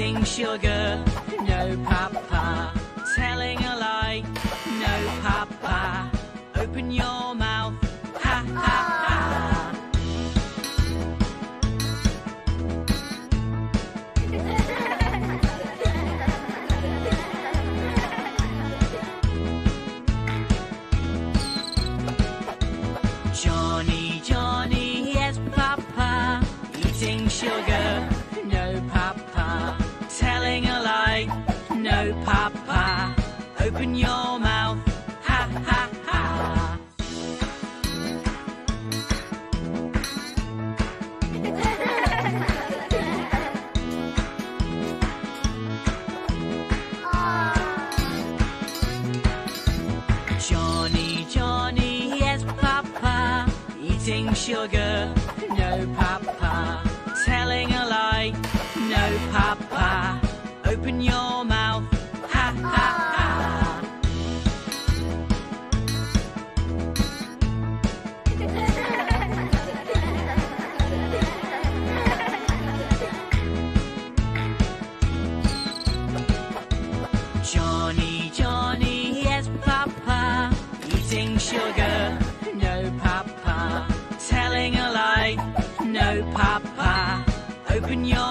sugar. No, Papa. Telling a lie. No, Papa. Open your mouth. Ha, ha, ha. Johnny, Johnny, yes, Papa. Eating sugar, no, Papa. Open your mouth, ha, ha, ha. Johnny, Johnny, yes, Papa. Eating sugar, no, Papa. Telling a lie, sugar, no papa. Telling a lie, no papa. Open your